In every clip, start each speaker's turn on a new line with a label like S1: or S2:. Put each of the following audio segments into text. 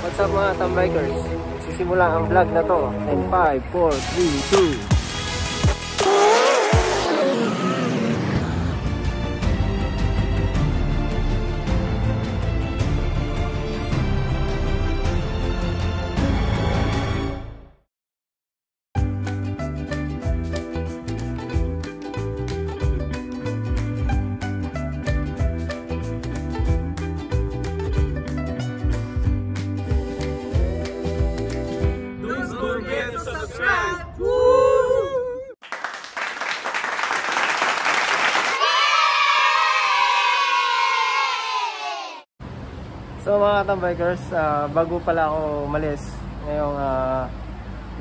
S1: What's up mga tambikers? Sisimula ang vlog na to in 5, 4, 3, 2 So mga tambikers, uh, bago pala ako umalis ngayong uh,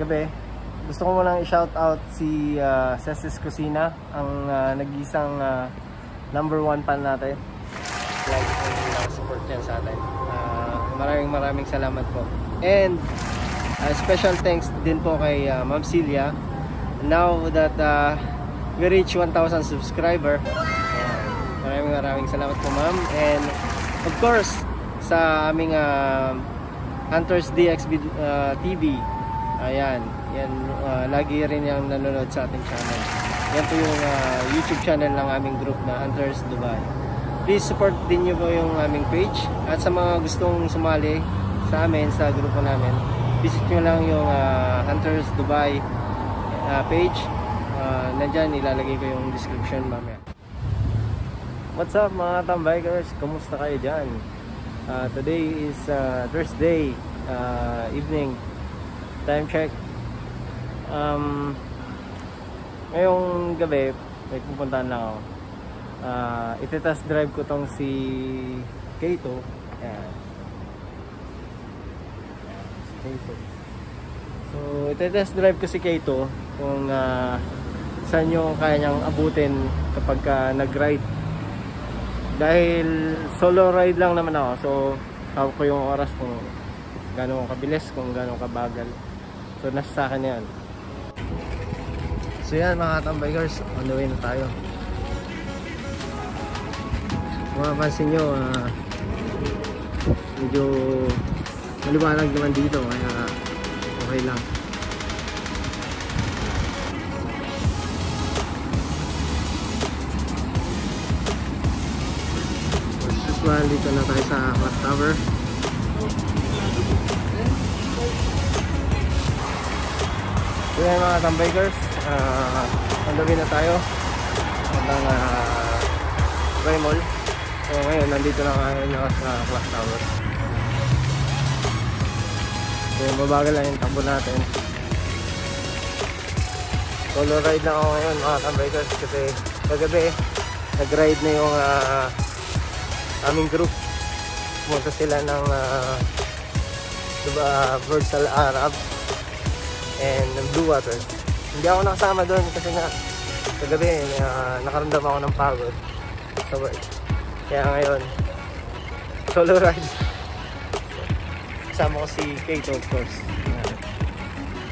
S1: gabi, gusto ko munang i-shout out si uh, Cessis Cusina, ang uh, nag-isang uh, number one fan natin. Lagi po yung support niya sa atin. Uh, maraming maraming salamat po. And uh, special thanks din po kay uh, Ma'am Celia. Now that uh, we reach 1,000 subscriber, uh, maraming maraming salamat po ma'am. And of course, sa aming uh, Hunters DX uh, TV. Ayan, yan uh, lagi rin yung nanonood sa ating channel. Yan po yung uh, YouTube channel ng aming group na Hunters Dubai. Please support din niyo po yung aming page at sa mga gustong sumali sa amin sa grupo namin, visit niyo lang yung uh, Hunters Dubai uh, page. Uh, nandyan ilalagay ko yung description mamaya. What's up mga tambikers? Kumusta kayo dyan? Uh, today is uh, Thursday uh, evening. Time check. Um, ngayong gabi may pupuntahan lang ako. Uh, iti-test drive ko tong si Kato. Ayan. si Kato. So iti-test drive ko si Kato kung uh, saan yung kaya niyang abutin kapag uh, nag-ride dahil solo ride lang naman ako so hawak ko yung oras kung gano'ng kabilis kung gano'ng kabagal. So nasa sa akin yan. So yan mga tambikers on the way na tayo. Kung mapansin nyo uh, medyo maliwanag naman dito kaya okay lang usual dito na tayo sa clock tower. So yan mga tambikers. Uh, na tayo. Hanggang uh, Raymol so ngayon nandito na ngayon sa clock tower. So mabagal lang yung takbo natin. Solo ride na ako ngayon mga tambikers kasi kagabi nag ride na yung uh, aming group. Pumunta sila ng uh, diba, Al Arab and Blue Water. Hindi ako nakasama doon kasi nga kagabi uh, nakaramdam ako ng pagod sa work. Kaya ngayon solo ride. Kasama ko si Kato of course. Uh,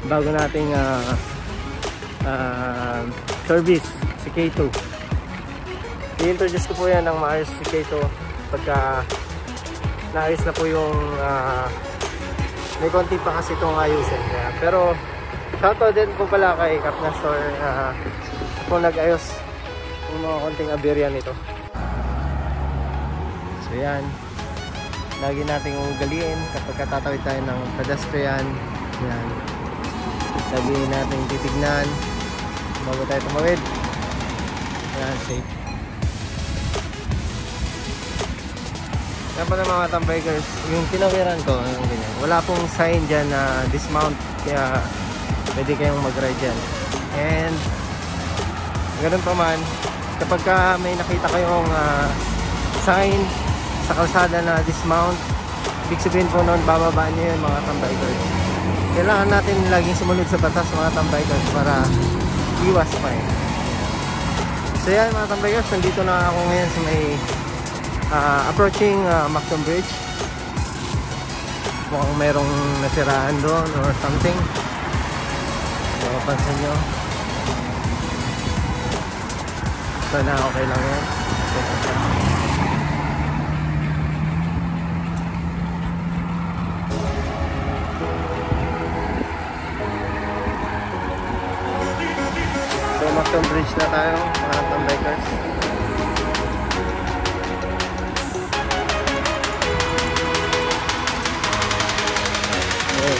S1: bago nating uh, uh, service si Kato. I-introduce ko po yan ng maayos si Kato pagka naayos na po yung uh, may konti pa kasi itong ayusin. Kaya, pero shoutout din po pala kay Cap uh, kung nag-ayos yung mga konting aberya nito. So yan. Lagi nating ugaliin kapag tatawid tayo ng pedestrian. Yan. Lagi nating titignan bago tayo tumawid. Yan safe Yan pala mga tambikers, yung tinawiran ko, yung ganyan. Wala pong sign dyan na dismount, kaya pwede kayong mag-ride dyan. And, ganun pa man, kapag ka may nakita kayong uh, sign sa kalsada na dismount, ibig sabihin po noon, bababaan nyo yun mga tambikers. Kailangan natin laging sumunod sa batas mga tambikers para iwas pa eh. So yan mga tambikers, nandito na ako ngayon sa may uh, approaching ah, uh, Macton Bridge. Mukhang merong nasiraan doon or something. So pansin nyo. Sana okay lang yan. So, Macton Bridge na tayo, mga tambikers.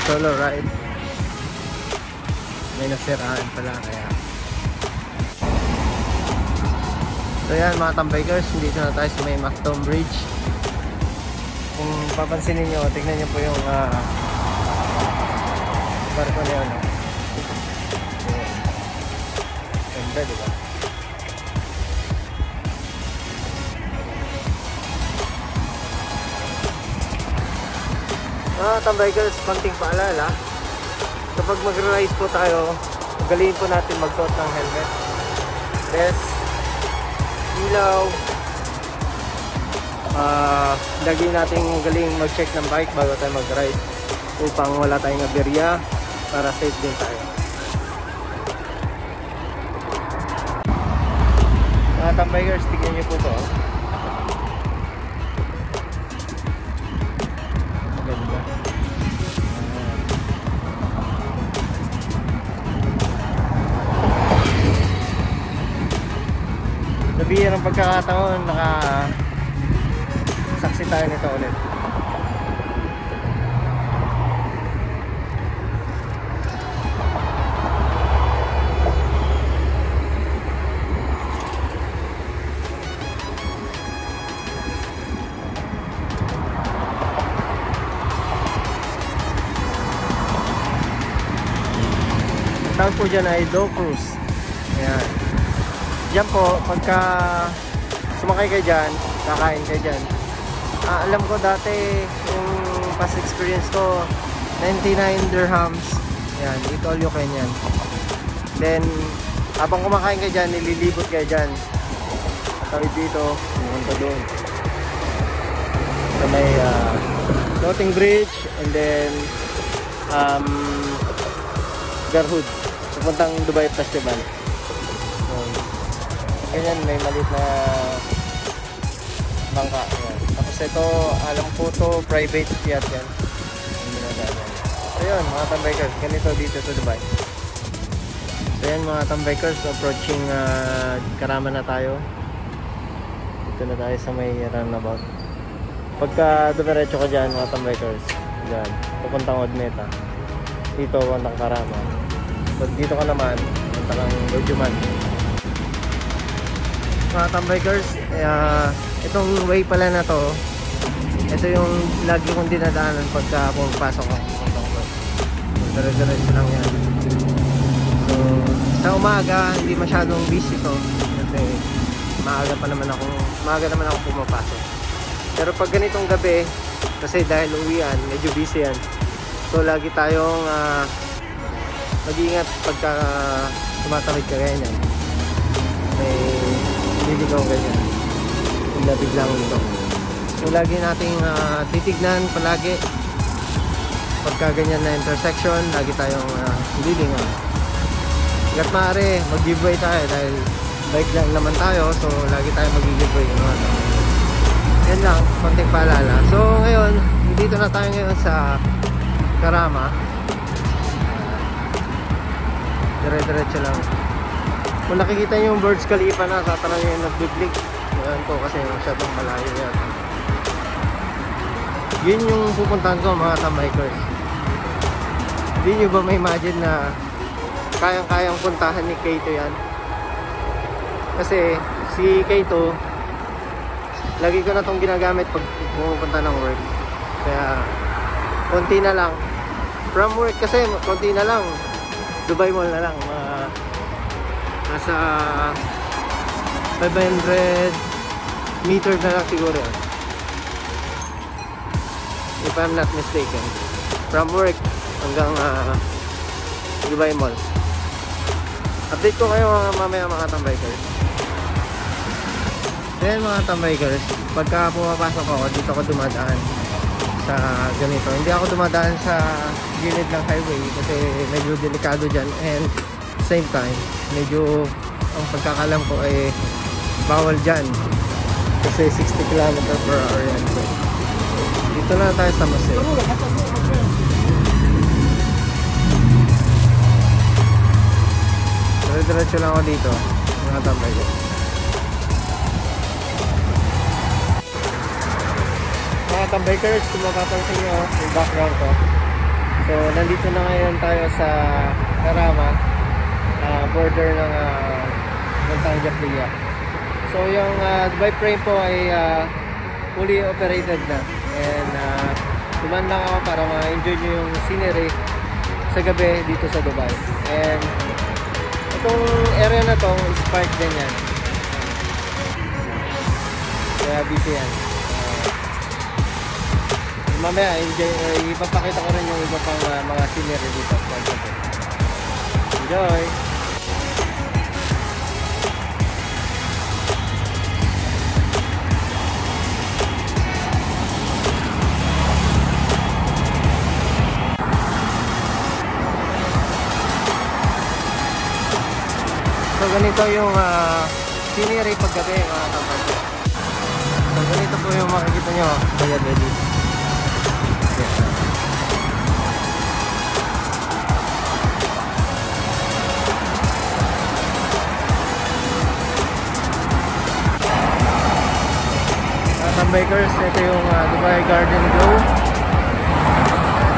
S1: Solo ride. May nasiraan pala kaya. So yan mga tambikers, dito na tayo sa may Macton Bridge. Kung papansinin nyo, tignan nyo po yung uh, barko na yun. Ganda, di Mga tambikers, konting paalala. Kapag mag-rise po tayo, galingan po natin magsuot ng helmet. Yes. Ilaw. Uh, lagi natin galing mag-check ng bike bago tayo mag-ride upang wala tayong aberya para safe din tayo. Mga tambikers, tignan nyo po to. Ng pagkakataon, naka saksi tayo nito ulit. Tawag po dyan ay dough cruise. Diyan po, pagka sumakay kayo dyan, kakain kayo dyan. Ah, alam ko dati, yung past experience ko, 99 dirhams. Yan, eat all you can yan. Then, habang kumakain kayo dyan, nililibot kayo dyan. Tawid dito, pumunta doon. Sa may uh, floating bridge, and then, um, Garhood. Pupuntang Dubai Festival. Ganyan, may maliit na bangka. Ayan. Tapos ito, alam ko to private yacht yan. So yun, mga tambikers, ganito dito sa Dubai. So yan mga tambikers, approaching uh, Karama na tayo. Dito na tayo sa may roundabout. Pagka dumiretso ka dyan mga tambikers, dyan, pupuntang Odmeta. Dito, pupuntang Karama. Pag dito ka naman, pupuntang Lojuman. Mga tambikers, uh, itong way pala na to ito yung lagi kong dinadaanan pagka pumapasok ako. Dire-diretso lang yan. So sa umaga hindi masyadong busy to. Kasi maaga pa naman ako maaga naman ako pumapasok. Pero pag ganitong gabi kasi dahil uwian medyo busy yan. So lagi tayong uh, mag-iingat pagka tumatawid ka ganyan liligaw ganyan. Bigla biglang ito so lagi nating uh, titignan palagi. Pagka ganyan na intersection lagi tayong uh, lilingan hanggat maaari mag giveaway tayo dahil bike lang naman tayo so lagi tayo mag giveaway you know, ano. yan lang konting paalala. So ngayon dito na tayo ngayon sa Karama. Dire diretso lang kung nakikita nyo yung birds Khalifa na tatanong nyo yung nagbiblik Ayan ko kasi masyadong malayo yan. Yun yung pupuntahan ko mga tambikers. Hindi nyo ba may imagine na kayang-kayang puntahan ni Kato yan? Kasi si Kato, lagi ko na itong ginagamit pag pumupunta ng work. Kaya, konti na lang. From work kasi, konti na lang. Dubai Mall na lang. Mga, nasa 500 meter na lang siguro. If I'm not mistaken. From work hanggang uh, Dubai Mall. Update ko kayo mga mamaya mga tambikers then mga tambikers pagka pumapasok ako dito ako dumadaan sa ganito. Hindi ako dumadaan sa gilid ng highway kasi medyo delikado dyan. And same time medyo ang pagkakalam ko ay bawal dyan kasi 60 km per hour yan so, dito na tayo sa Masay Dire-diretso lang ako dito. Mga tambay ko. Mga tambikers, kung mapapansin nyo yung background ko. So, nandito na ngayon tayo sa Karama, uh, border ng uh, ng. So, yung uh, Dubai frame po ay uh, fully operated na. And uh, duman lang ako para ma-enjoy nyo yung scenery sa gabi dito sa Dubai. And itong area na to is park din yan. Kaya busy yan. Mamaya, enjoy, uh, ipapakita ko rin yung iba pang uh, mga scenery dito. Enjoy! Ganito yung uh, scenery paggabi mga kapatid. So ganito po yung makikita nyo kaya. Mga tambikers, ito yung uh, Dubai Garden Glow.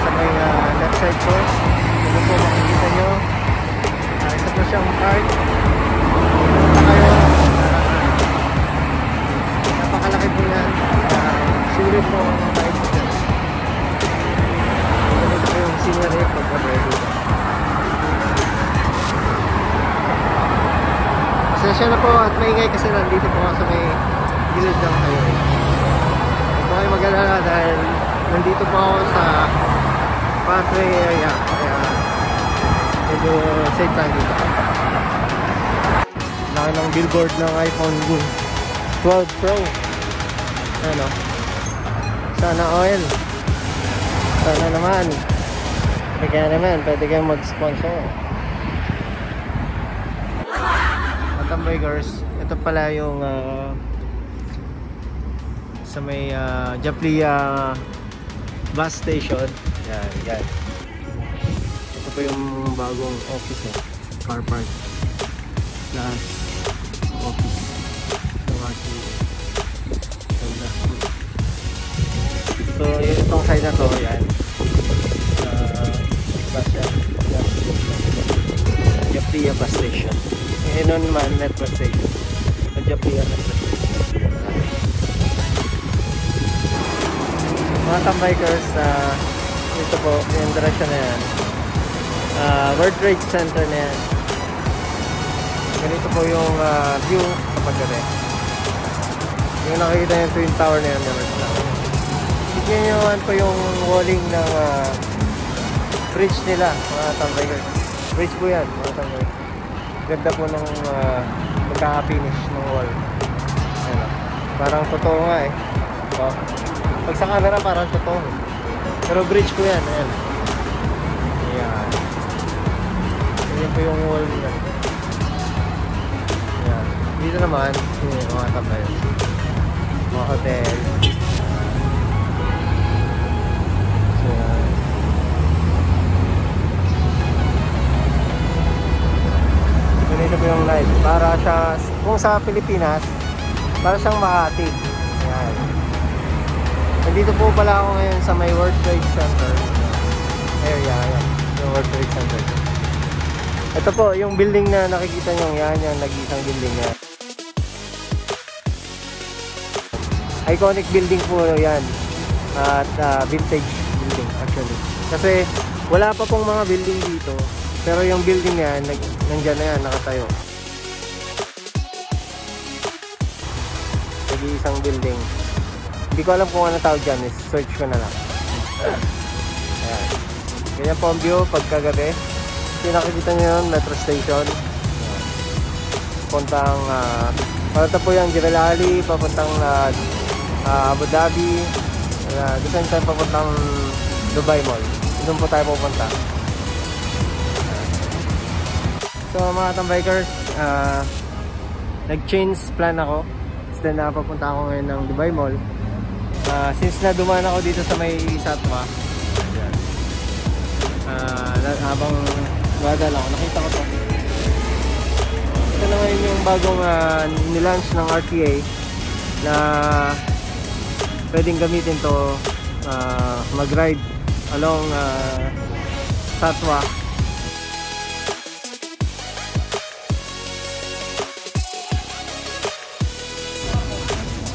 S1: Sa may uh, left side po. Ito po makikita nyo. Uh, ito po siyang park. Napakalaki po yan. Sulit po ang bike dyan. Ganito po yung scenery pagka ready pasensya na po at maingay kasi nandito po sa may gilid ng highway huwag po kayo mag-alala dahil nandito po ako sa pathway area. Kaya medyo safe tayo dito laki ng billboard ng iPhone. 12 Pro. Ano? Sana oil. Sana naman. Kaya naman pwede kayong mag sponsor Matambay girls ito pala yung uh, sa may uh, Japlia bus station. Yan yan. Ito pa yung bagong office eh. car park. Plus So, itong side na to, yan. Uh, bus yan. Japia bus station. Eh, nun man, metro station. Ang Japia metro station. Mga tambikers, uh, ito po, yung direction na yan. Uh, World Trade Center na yan. Ganito po yung uh, view kapag gabi. Yung nakikita yung Twin Tower na yan, never naman po yung walling ng uh, bridge nila, mga tambikers. Bridge po yan, mga tambikers. Ganda po ng uh, magkaka-finish ng wall. Ano, parang totoo nga eh. Oh. Pag sa camera parang totoo. Pero bridge po yan, ayan. Ayan. Ayan po yung wall nila. Ayan. Dito naman, yun, mga tambikers. Mga hotel. Ganito po yung light para siya kung sa Pilipinas para siyang Makati. Yan nandito po pala ako ngayon sa may World Trade Center area. Yan yung World Trade Center. Ito po yung building na nakikita nyo. Yan yung nag-isang building. Na iconic building po yan at uh, vintage actually kasi wala pa pong mga building dito pero yung building na yan, nandyan na yan, nakatayo. Nag-iisang building. Hindi ko alam kung ano tawag dyan, search ko na lang. Ayan. Ganyan po ang view pagkagabi. Yung nakikita nyo yun, metro station. Ayan. Puntang, uh, papunta po yung Jebel Ali, papuntang uh, uh, Abu Dhabi. Uh, the same time papuntang Dubai Mall. Doon po tayo pupunta. So mga tambikers, uh, nag-change plan ako. Instead na papunta ako ngayon ng Dubai Mall. Uh, since na dumaan ako dito sa may Satwa, uh, habang gadal ako, nakita ko to. ito na ngayon yung bagong uh, nilaunch ng RTA na pwedeng gamitin to uh, mag-ride along uh, Satwa.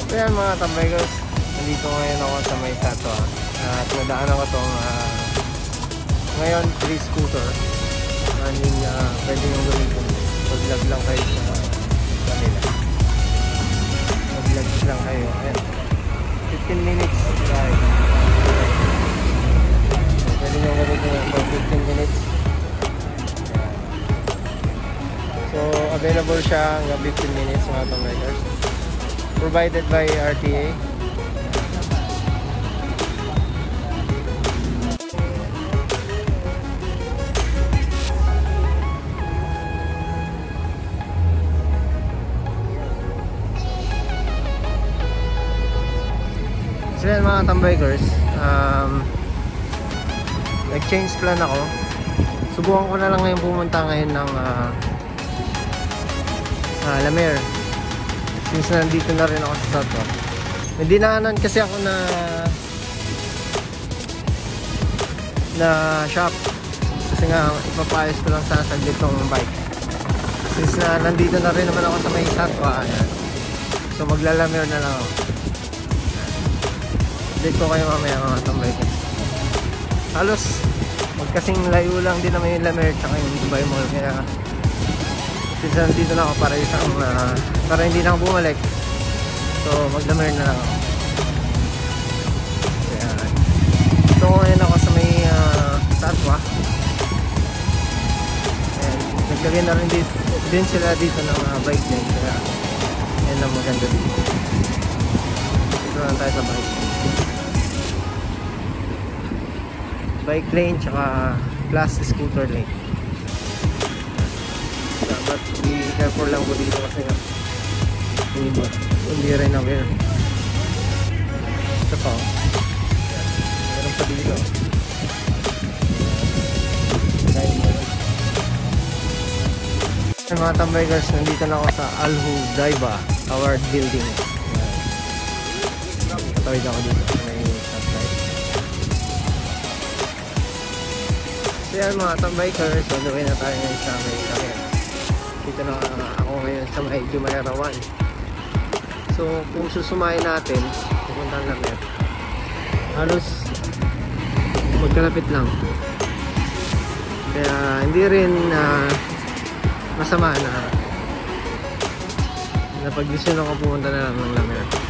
S1: So yan mga tambaygos Nandito ngayon ako sa may Satwa. At nadaanan ko tong uh, Ngayon 3 scooter. Maraming uh, pwede yung gamitin Pag-vlog lang kayo sa kanila. Pag-vlog lang kayo. Ayan. 15 minutes ride Pwede nyo gamitin yung for 15 minutes. So available siya hanggang 15 minutes mga tambaygos provided by RTA So yan mga tambikers um, Nag-change plan ako. Subukan ko na lang ngayon pumunta ngayon ng uh, uh, Lamer. Since nandito na rin ako sa Sato may dinaanan kasi ako na na shop. Kasi nga ipapayos ko lang sana saglit tong bike. Since na nandito na rin naman ako sa may Satwa ayan. so maglalamer na lang ako. Update ko kayo mamaya mga tambay halos magkasing layo lang din naman yung lamer tsaka yung Dubai Mall. Kaya since nandito na ako para isang uh, para hindi na ako bumalik so magdamer na lang ako. Kaya ito ngayon ako sa may uh, Satwa and naglagay na rin dito, din sila dito ng uh, bike lane. Kaya yan ang maganda dito. Dito lang tayo sa bike bike lane tsaka plus scooter lane. Dapat be careful lang po dito kasi nga hindi ba hindi rin aware ito pa oh. Meron pa dito. Mga tambaygers nandito na ako sa Alhu Daiba Award Building. Patawid ako dito so yan mga tambikers on the way na tayo ngayon sa may sakyan. Dito na ako ngayon sa may Jumayara 1 so kung susumayin natin pupunta lang yan halos magkalapit lang. Kaya hindi rin uh, masama na napag-desisyon ako pumunta na lang ng Lamer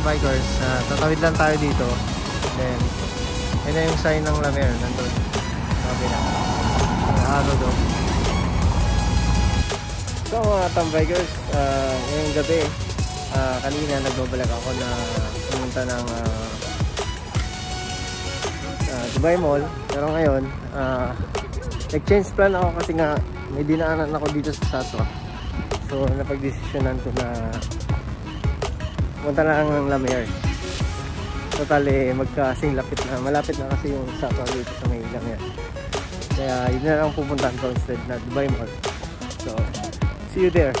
S1: tambikers, uh, tatawid lang tayo dito. Then, yun na yung sign ng Lamer, nandun. Sabi na. Araw doon. So mga tambikers, uh, ngayong gabi, uh, kanina nagbabalak ako na pumunta ng uh, uh, Dubai Mall. Pero ngayon, uh, nag-change plan ako kasi nga may dinaanan ako dito sa Sato. So napag-desisyonan ko na punta na lang ng Lamier total eh magkasing lapit na. Malapit na kasi yung Sato dito sa may Lamier kaya yun na lang pupuntahan ko instead na Dubai Mall. So see you there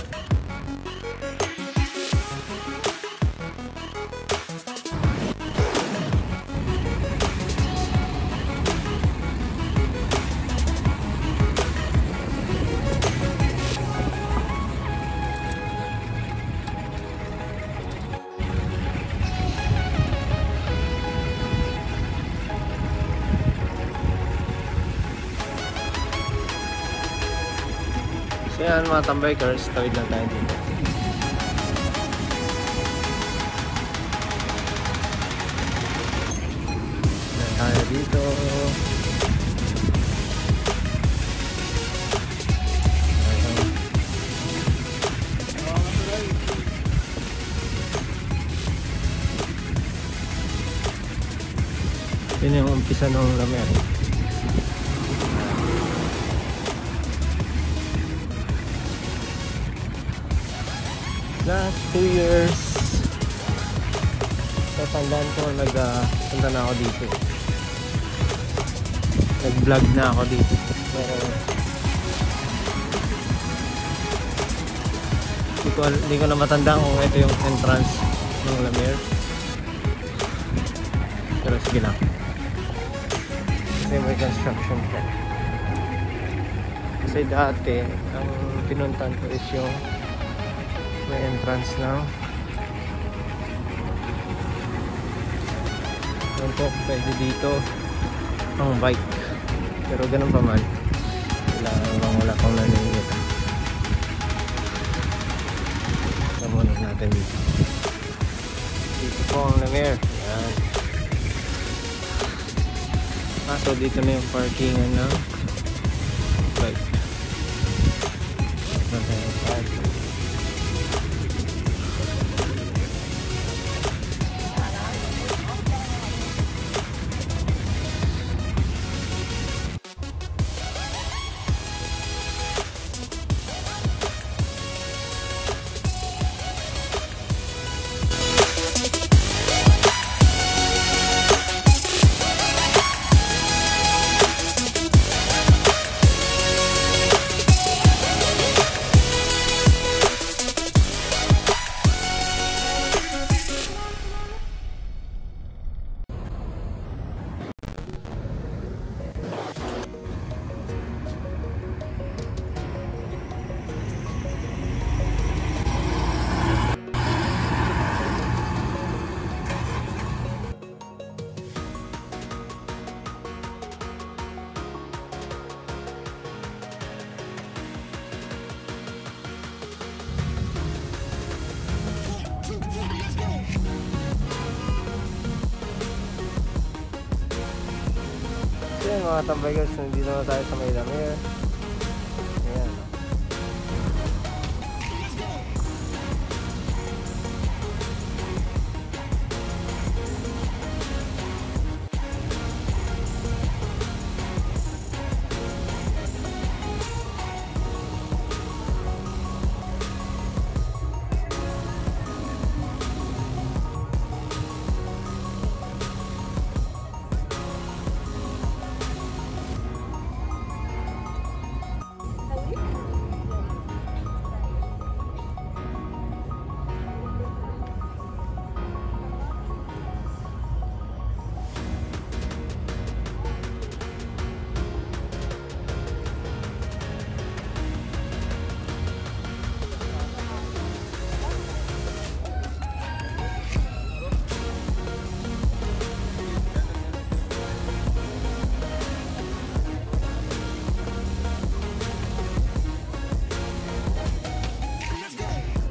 S1: mga tambikers, tawid lang tayo dito. Tawid tayo dito. Yun yung umpisa ng lamero. Last 2 years. Tatandaan ko nag uh, punta na ako dito. Nag vlog na ako dito. Pero hindi ko, hindi ko na matanda kung ito yung entrance ng Lamer pero sige lang. Kasi may construction pa kasi dati ang pinuntan ko is yung may entrance ng yun po pwede dito ang bike pero ganun pa man wala, wala pang naninita Samunod natin dito. Dito po ang Lemire. Yan. Ah, so dito na yung parkingan ng bike. Tambay guys, nandito na tayo sa may.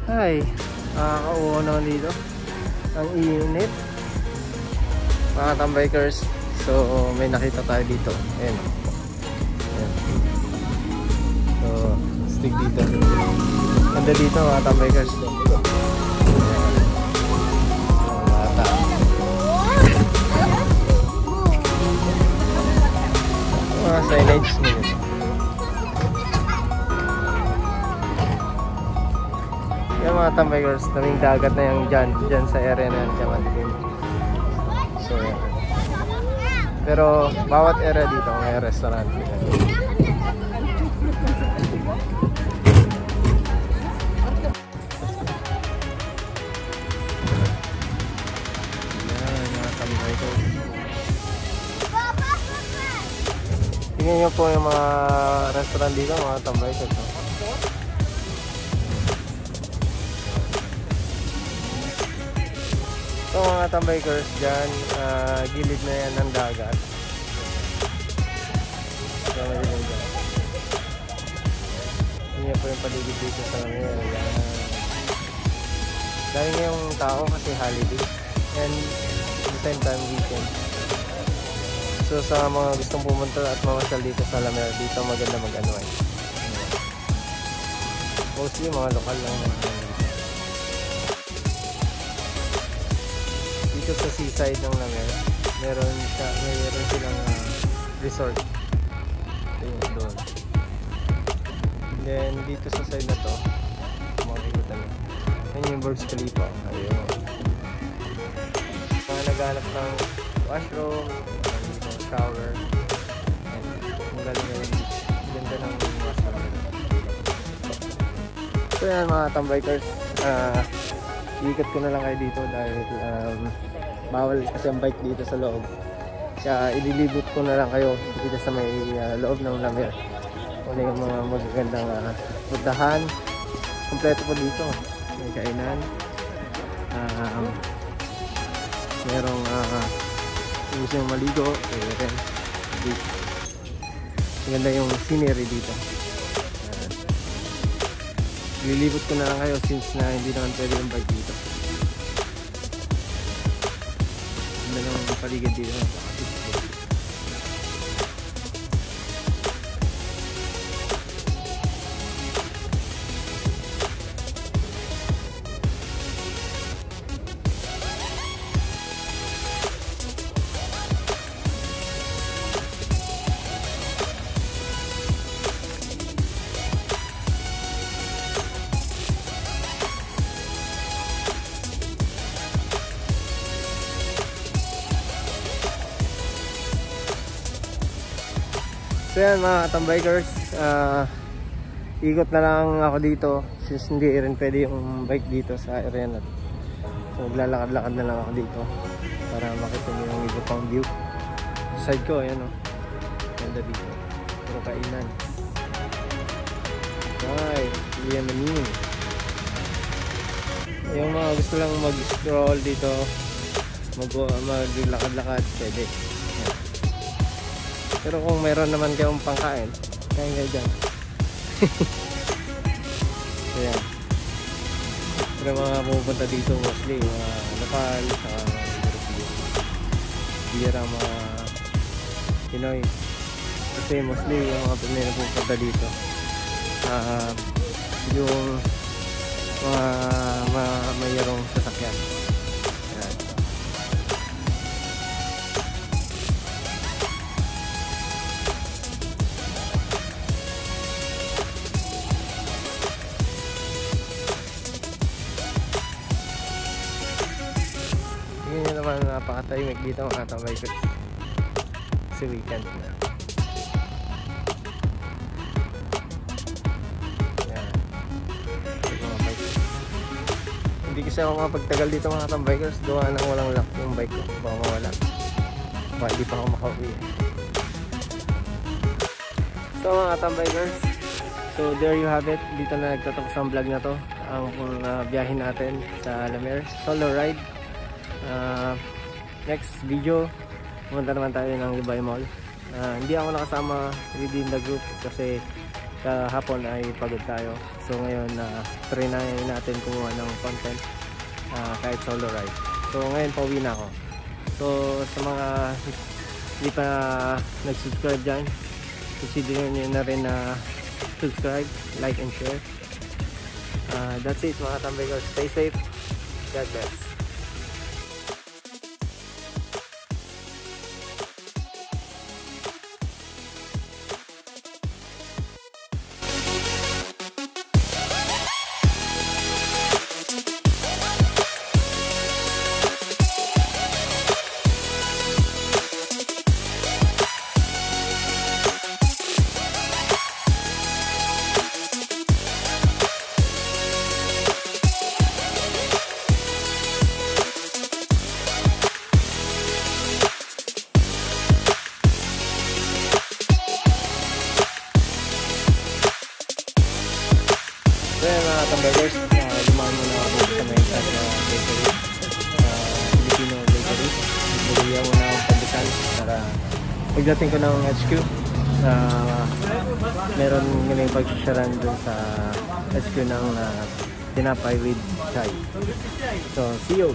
S1: Hi, nakakauho naman dito. Ang init. Mga tambikers. So, may nakita tayo dito. Ayan. Ayan. So, stick dito. Ganda dito mga tambikers. Bata. Mga signage nila. Mga tambay girls, naming dagat na yung dyan, dyan sa area na yan, Diamantin. So. Pero, bawat area dito may restaurant. Yan. Tingnan nyo po yung mga restaurant dito, mga tambay girls. So mga tambikers dyan, ah, gilid na yan ng dagat. So may ilong dyan. Yan po yung paligid dito sa mga yan. Dahil ngayong tao kasi holiday and the same time weekend. So sa mga gustong pumunta at mamasyal dito sa Lamer, dito maganda mag-unwind. Mostly mga lokal lang naman. Dito sa seaside ng Lamer. meron siya meron silang ah, resort. Ayun doon. Then dito sa side na to makikita nyo ayun yung Burj Khalifa. Ayun. Mga naghanap ng washroom shower. And ang galing na yung ganda ng washroom. So yan mga tambikers ah ikot ko na lang kayo dito dahil um, bawal kasi ang bike dito sa loob. Kaya ililibot ko na lang kayo dito sa may ah, loob ng Lamir ano yung mga magagandang uh, puntahan. Kompleto po dito. May kainan. Um, merong uh, kung gusto yung maligo. Pwede rin. Beach maganda yung scenery dito. Ayan. lilibot ko na lang kayo since na hindi naman pwede yung bike dito ganda ng paligid dito So yan mga tambikers, ah ikot na lang ako dito since hindi rin pwede yung bike dito sa area na to. So maglalakad-lakad na lang ako dito para makita niyo yung iba pang view. Side ko, ayan o. Ganda dito. Puro kainan. Ay, yan na yun. Yung mga gusto lang mag-scroll dito, mag maglakad-lakad, pwede. Pero kung meron naman kayong pangkain, kain kayo dyan. so yan. Pero mga pupunta dito mostly, mga lokal, European. Bira mga Pinoy. Kasi mostly yung mga Pinoy na pupunta dito. ah yung mga mayroong sasakyan. Napakatahimik dito mga tambay ko. Kasi weekend na. Hindi kasi ako makapagtagal dito mga tambikers. Gawa nang walang lock yung bike ko. Baka mawala. Baka hindi pa ako makauwi. So mga tambikers. So there you have it. Dito na nagtatapos ang vlog na to. Ang uh, biyahe natin sa Alamere. Solo ride. Ah, next video pumunta naman tayo ng Libay Mall. Ah, hindi ako nakasama within the group kasi kahapon ay pagod tayo. So ngayon na try na natin kumuha ng content ah, kahit solo ride. So ngayon pauwi na ako. So sa mga hindi pa nag-subscribe dyan consider nyo na rin na subscribe, like and share. Ah, that's it mga tambay stay safe. God bless ko ng HQ. Uh, meron kami pagsasyaran dun sa HQ ng uh, tinapay with chai. So, see you!